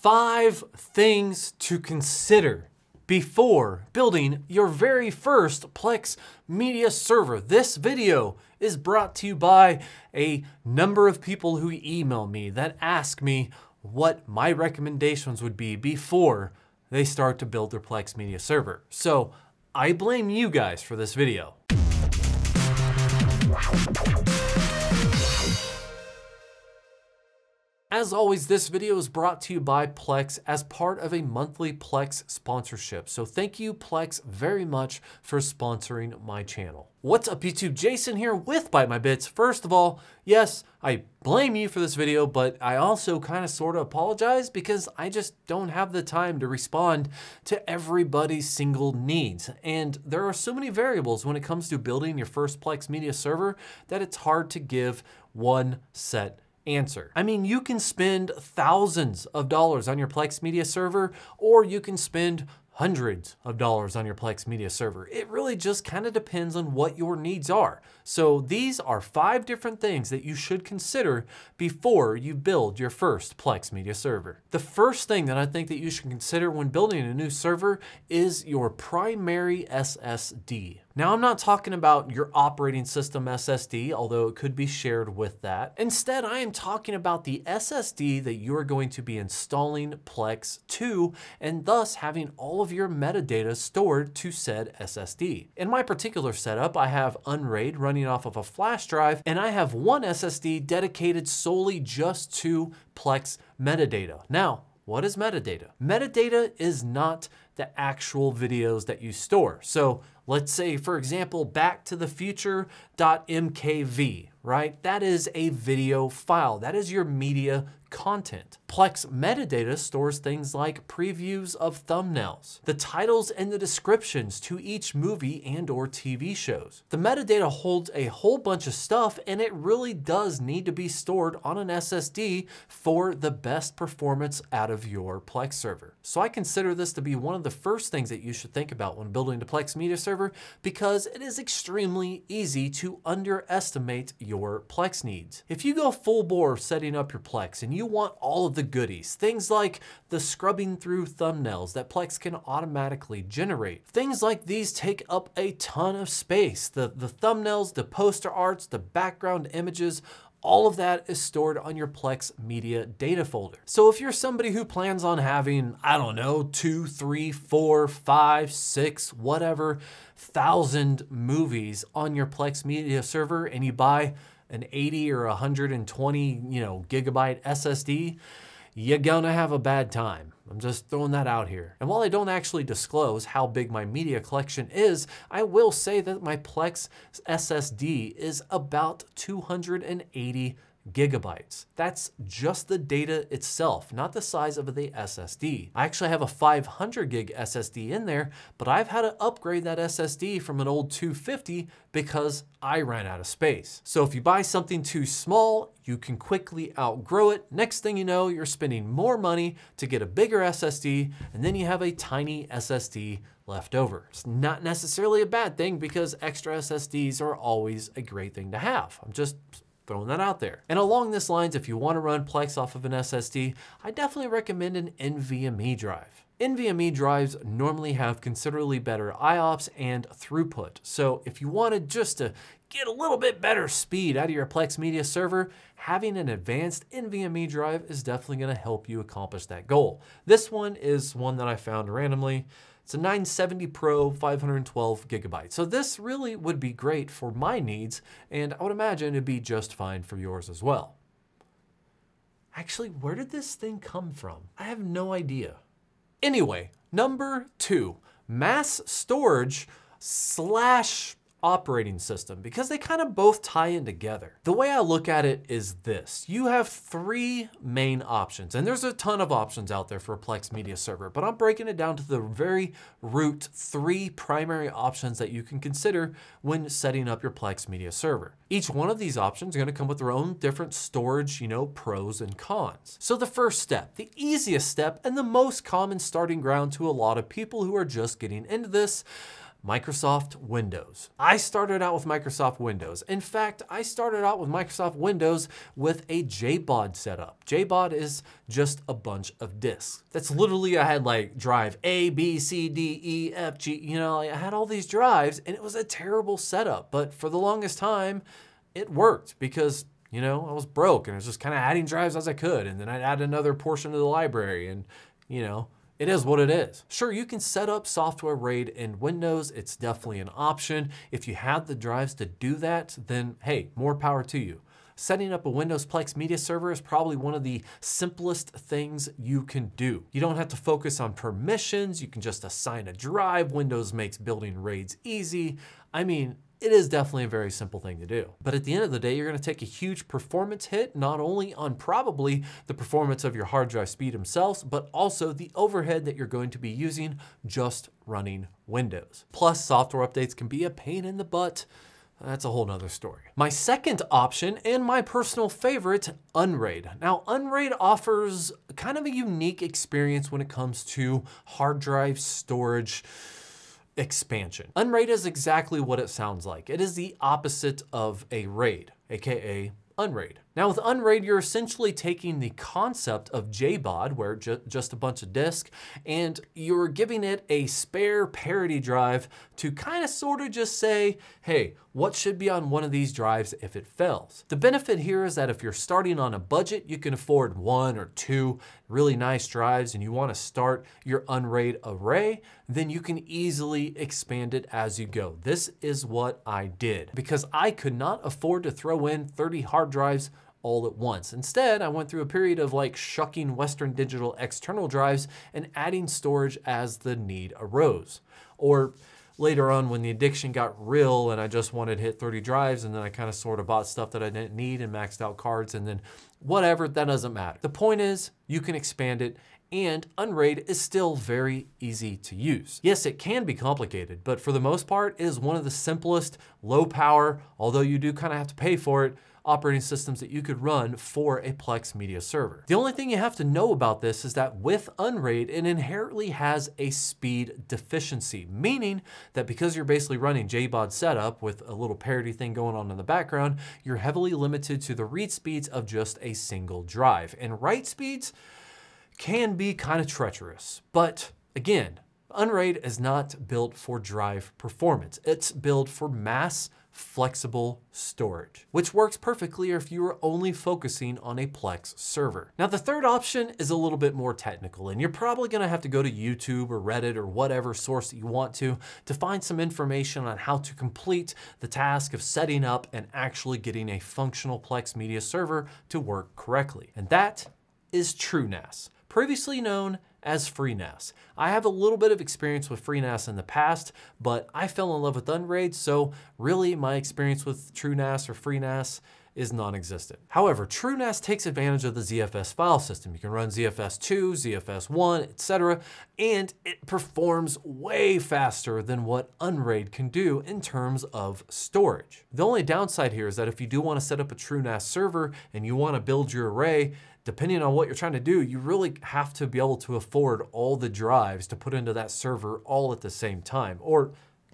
Five things to consider before building your very first Plex media server. This video is brought to you by a number of people who email me that ask me what my recommendations would be before they start to build their Plex media server. So I blame you guys for this video. As always, this video is brought to you by Plex as part of a monthly Plex sponsorship. So thank you, Plex, very much for sponsoring my channel. What's up, YouTube? Jason here with Byte My Bits. First of all, yes, I blame you for this video, but I also kind of sort of apologize because I just don't have the time to respond to everybody's single needs. And there are so many variables when it comes to building your first Plex media server that it's hard to give one set answer. I mean, you can spend thousands of dollars on your Plex media server, or you can spend hundreds of dollars on your Plex media server. It really just kind of depends on what your needs are. So these are five different things that you should consider before you build your first Plex media server. The first thing that I think that you should consider when building a new server is your primary SSD. Now, I'm not talking about your operating system SSD, although it could be shared with that. Instead, I am talking about the SSD that you are going to be installing Plex to, and thus having all of your metadata stored to said SSD. In my particular setup, I have Unraid running off of a flash drive, and I have one SSD dedicated solely just to Plex metadata. Now, what is metadata? Metadata is not the actual videos that you store. So let's say, for example, back to the future.mkv, right? That is a video file. That is your media content. Plex metadata stores things like previews of thumbnails, the titles and the descriptions to each movie and or TV shows. The metadata holds a whole bunch of stuff and it really does need to be stored on an SSD for the best performance out of your Plex server. So I consider this to be one of the first things that you should think about when building a Plex media server because it is extremely easy to underestimate your Plex needs. If you go full bore setting up your Plex and you want all of the goodies, things like the scrubbing through thumbnails that Plex can automatically generate. Things like these take up a ton of space. The, the thumbnails, the poster arts, the background images, all of that is stored on your Plex media data folder. So if you're somebody who plans on having, I don't know, two, three, four, five, six, whatever, thousand movies on your Plex media server and you buy an 80 or 120, you know, gigabyte SSD, you're gonna have a bad time. I'm just throwing that out here. And while I don't actually disclose how big my media collection is, I will say that my Plex SSD is about 280 gigabytes. That's just the data itself, not the size of the SSD. I actually have a 500 gig SSD in there, but I've had to upgrade that SSD from an old 250 because I ran out of space. So if you buy something too small, you can quickly outgrow it. Next thing you know, you're spending more money to get a bigger SSD, and then you have a tiny SSD left over. It's not necessarily a bad thing because extra SSDs are always a great thing to have. I'm just Throwing that out there. And along this lines, if you want to run Plex off of an SSD, I definitely recommend an NVMe drive. NVMe drives normally have considerably better IOPS and throughput. So if you wanted just to get a little bit better speed out of your Plex media server, having an advanced NVMe drive is definitely gonna help you accomplish that goal. This one is one that I found randomly. It's a 970 Pro 512 gigabytes. So this really would be great for my needs, and I would imagine it'd be just fine for yours as well. Actually, where did this thing come from? I have no idea. Anyway, number two, mass storage slash operating system because they kind of both tie in together. The way I look at it is this. You have three main options, and there's a ton of options out there for Plex media server, but I'm breaking it down to the very root three primary options that you can consider when setting up your Plex media server. Each one of these options are gonna come with their own different storage, you know, pros and cons. So the first step, the easiest step and the most common starting ground to a lot of people who are just getting into this Microsoft Windows. I started out with Microsoft Windows. In fact, I started out with Microsoft Windows with a JBOD setup. JBOD is just a bunch of disks. That's literally, I had like drive A, B, C, D, E, F, G, you know, I had all these drives and it was a terrible setup. But for the longest time, it worked because you know, I was broke and I was just kind of adding drives as I could. And then I'd add another portion to the library and, you know, it is what it is. Sure, you can set up software RAID in Windows. It's definitely an option. If you have the drives to do that, then hey, more power to you. Setting up a Windows Plex media server is probably one of the simplest things you can do. You don't have to focus on permissions. You can just assign a drive. Windows makes building RAIDs easy. I mean, it is definitely a very simple thing to do. But at the end of the day, you're gonna take a huge performance hit, not only on probably the performance of your hard drive speed themselves, but also the overhead that you're going to be using just running Windows. Plus, software updates can be a pain in the butt. That's a whole nother story. My second option and my personal favorite, Unraid. Now, Unraid offers kind of a unique experience when it comes to hard drive storage expansion. Unraid is exactly what it sounds like. It is the opposite of a RAID, aka Unraid. Now with Unraid, you're essentially taking the concept of JBOD, where ju just a bunch of disk, and you're giving it a spare parity drive to kind of sort of just say, hey, what should be on one of these drives if it fails? The benefit here is that if you're starting on a budget, you can afford one or two really nice drives and you want to start your Unraid array, then you can easily expand it as you go. This is what I did because I could not afford to throw in 30 hard drives all at once. Instead, I went through a period of like shucking Western Digital external drives and adding storage as the need arose. Or later on when the addiction got real and I just wanted to hit 30 drives and then I kind of sort of bought stuff that I didn't need and maxed out cards and then whatever, that doesn't matter. The point is you can expand it and Unraid is still very easy to use. Yes, it can be complicated, but for the most part, it is one of the simplest, low power, although you do kind of have to pay for it, operating systems that you could run for a Plex media server. The only thing you have to know about this is that with Unraid, it inherently has a speed deficiency, meaning that because you're basically running JBOD setup with a little parity thing going on in the background, you're heavily limited to the read speeds of just a single drive. And write speeds can be kind of treacherous, but again, Unraid is not built for drive performance. It's built for mass flexible storage, which works perfectly if you are only focusing on a Plex server. Now, the third option is a little bit more technical, and you're probably gonna have to go to YouTube or Reddit or whatever source that you want to to find some information on how to complete the task of setting up and actually getting a functional Plex media server to work correctly. And that is TrueNAS, previously known as FreeNAS. I have a little bit of experience with FreeNAS in the past, but I fell in love with Unraid, so really my experience with TrueNAS or FreeNAS is non-existent. However, TrueNAS takes advantage of the ZFS file system. You can run ZFS2, ZFS1, etc., and it performs way faster than what Unraid can do in terms of storage. The only downside here is that if you do want to set up a TrueNAS server and you want to build your array, depending on what you're trying to do, you really have to be able to afford all the drives to put into that server all at the same time. Or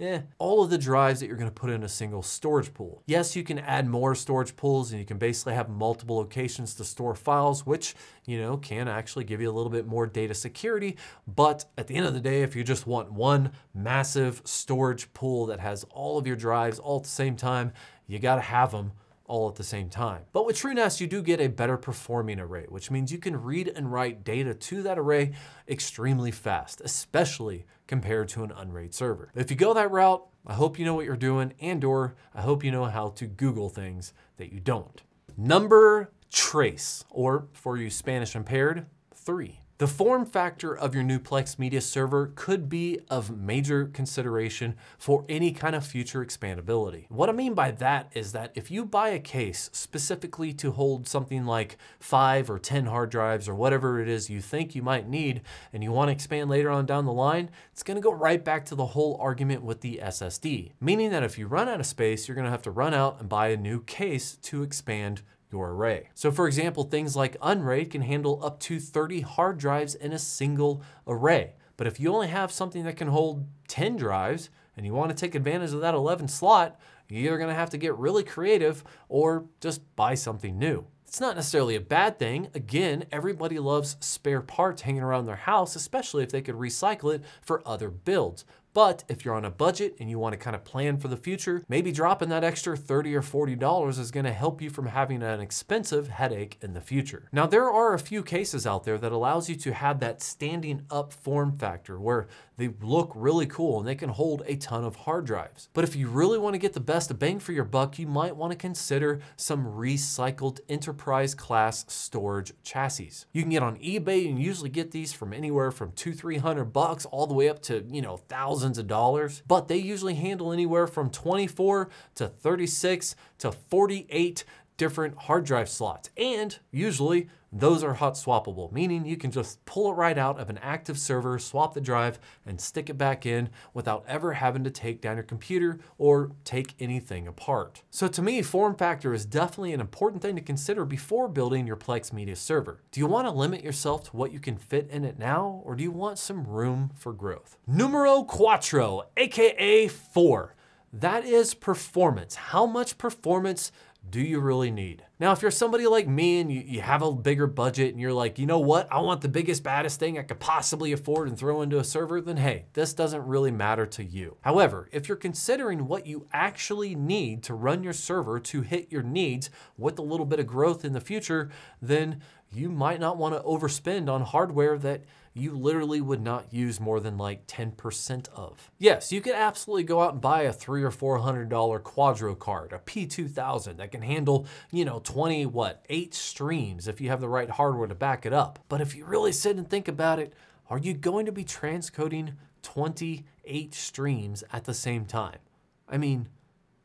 eh, all of the drives that you're gonna put in a single storage pool. Yes, you can add more storage pools and you can basically have multiple locations to store files, which, you know, can actually give you a little bit more data security. But at the end of the day, if you just want one massive storage pool that has all of your drives all at the same time, you gotta have them all at the same time. But with TrueNAS, you do get a better performing array, which means you can read and write data to that array extremely fast, especially compared to an Unraid server. If you go that route, I hope you know what you're doing and or I hope you know how to Google things that you don't. Number trace, or for you Spanish impaired, three. The form factor of your new Plex media server could be of major consideration for any kind of future expandability. What I mean by that is that if you buy a case specifically to hold something like five or 10 hard drives or whatever it is you think you might need and you want to expand later on down the line, it's going to go right back to the whole argument with the SSD. Meaning that if you run out of space, you're going to have to run out and buy a new case to expand your array. So for example, things like Unraid can handle up to 30 hard drives in a single array. But if you only have something that can hold 10 drives, and you want to take advantage of that 11 slot, you're either going to have to get really creative or just buy something new. It's not necessarily a bad thing. Again, everybody loves spare parts hanging around their house, especially if they could recycle it for other builds. But if you're on a budget and you want to kind of plan for the future, maybe dropping that extra 30 or $40 is going to help you from having an expensive headache in the future. Now, there are a few cases out there that allows you to have that standing up form factor where they look really cool and they can hold a ton of hard drives. But if you really want to get the best bang for your buck, you might want to consider some recycled enterprise class storage chassis. You can get on eBay and usually get these from anywhere from two, 300 bucks all the way up to, you know, thousands thousands of dollars, but they usually handle anywhere from 24 to 36 to 48 different hard drive slots. And usually those are hot swappable, meaning you can just pull it right out of an active server, swap the drive, and stick it back in without ever having to take down your computer or take anything apart. So to me, form factor is definitely an important thing to consider before building your Plex Media server. Do you want to limit yourself to what you can fit in it now, or do you want some room for growth? Numero cuatro, aka four. That is performance. How much performance do you really need? Now, if you're somebody like me and you, you have a bigger budget and you're like, you know what, I want the biggest, baddest thing I could possibly afford and throw into a server, then hey, this doesn't really matter to you. However, if you're considering what you actually need to run your server to hit your needs with a little bit of growth in the future, then you might not want to overspend on hardware that you literally would not use more than like 10% of. Yes, you could absolutely go out and buy a three or four hundred dollar Quadro card, a P2000 that can handle, you know, 20, what, eight streams if you have the right hardware to back it up. But if you really sit and think about it, are you going to be transcoding 28 streams at the same time? I mean,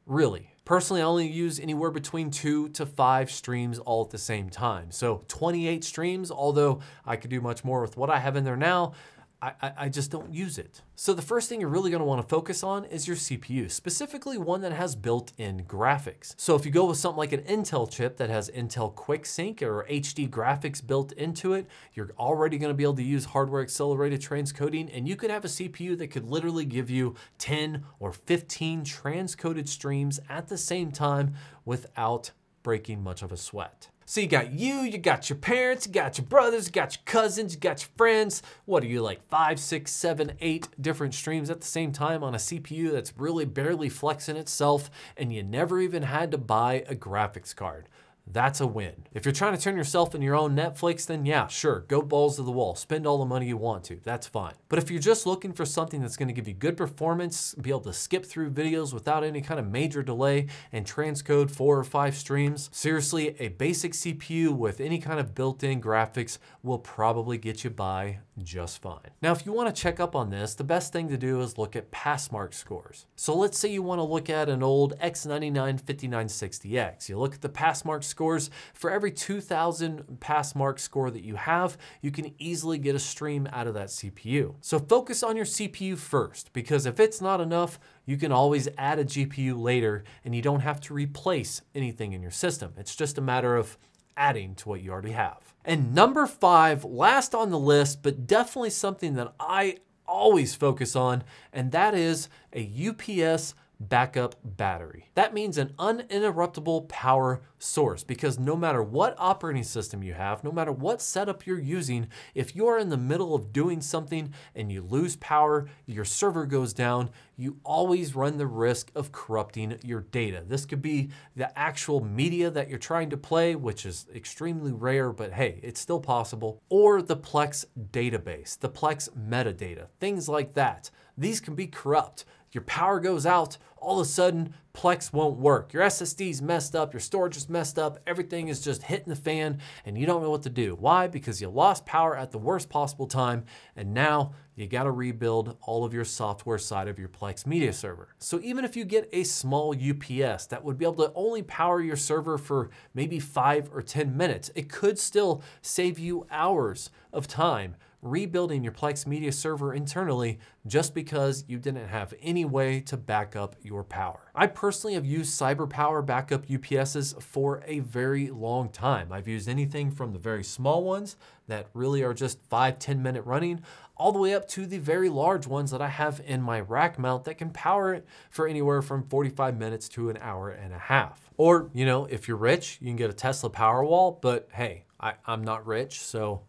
really, Personally, I only use anywhere between two to five streams all at the same time. So 28 streams, although I could do much more with what I have in there now, I, I, just don't use it. So the first thing you're really gonna wanna focus on is your CPU, specifically one that has built-in graphics. So if you go with something like an Intel chip that has Intel Quick Sync or HD graphics built into it, you're already gonna be able to use hardware accelerated transcoding and you could have a CPU that could literally give you 10 or 15 transcoded streams at the same time without breaking much of a sweat. So you got you, you got your parents, you got your brothers, you got your cousins, you got your friends. What are you like five, six, seven, eight different streams at the same time on a CPU that's really barely flexing itself and you never even had to buy a graphics card that's a win. If you're trying to turn yourself into your own Netflix, then yeah, sure, go balls to the wall, spend all the money you want to, that's fine. But if you're just looking for something that's gonna give you good performance, be able to skip through videos without any kind of major delay and transcode four or five streams, seriously, a basic CPU with any kind of built-in graphics will probably get you by just fine. Now, if you wanna check up on this, the best thing to do is look at Passmark scores. So let's say you wanna look at an old X99 5960X. You look at the Passmark scores. For every 2000 Passmark score that you have, you can easily get a stream out of that CPU. So focus on your CPU first, because if it's not enough, you can always add a GPU later and you don't have to replace anything in your system. It's just a matter of adding to what you already have. And number five, last on the list, but definitely something that I always focus on, and that is a UPS backup battery. That means an uninterruptible power source because no matter what operating system you have, no matter what setup you're using, if you're in the middle of doing something and you lose power, your server goes down, you always run the risk of corrupting your data. This could be the actual media that you're trying to play, which is extremely rare, but hey, it's still possible, or the Plex database, the Plex metadata, things like that. These can be corrupt your power goes out, all of a sudden Plex won't work. Your SSD's messed up, your storage is messed up, everything is just hitting the fan and you don't know what to do. Why? Because you lost power at the worst possible time and now you gotta rebuild all of your software side of your Plex media server. So even if you get a small UPS that would be able to only power your server for maybe five or 10 minutes, it could still save you hours of time rebuilding your Plex media server internally just because you didn't have any way to back up your power. I personally have used CyberPower backup UPSs for a very long time. I've used anything from the very small ones that really are just five, 10 minute running, all the way up to the very large ones that I have in my rack mount that can power it for anywhere from 45 minutes to an hour and a half. Or, you know, if you're rich, you can get a Tesla Powerwall, but hey, I, I'm not rich, so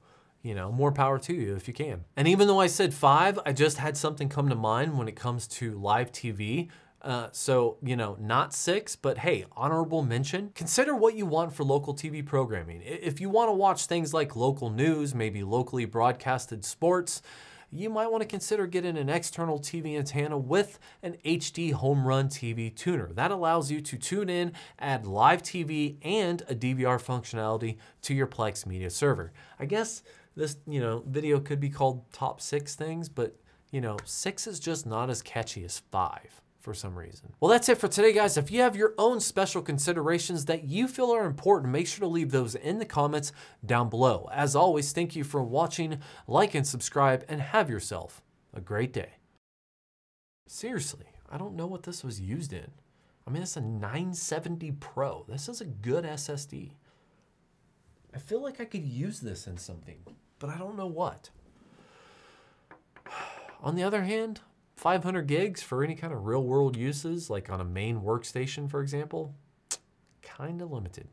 you know, more power to you if you can. And even though I said five, I just had something come to mind when it comes to live TV. Uh, so, you know, not six, but hey, honorable mention. Consider what you want for local TV programming. If you want to watch things like local news, maybe locally broadcasted sports, you might want to consider getting an external TV antenna with an HDHomeRun TV tuner. That allows you to tune in, add live TV and a DVR functionality to your Plex media server. I guess this, you know, video could be called top six things, but you know, six is just not as catchy as five for some reason. Well, that's it for today, guys. If you have your own special considerations that you feel are important, make sure to leave those in the comments down below. As always, thank you for watching, like and subscribe, and have yourself a great day. Seriously, I don't know what this was used in. I mean, it's a 970 Pro. This is a good SSD. I feel like I could use this in something, but I don't know what. On the other hand, 500 gigs for any kind of real world uses, like on a main workstation, for example, kind of limited.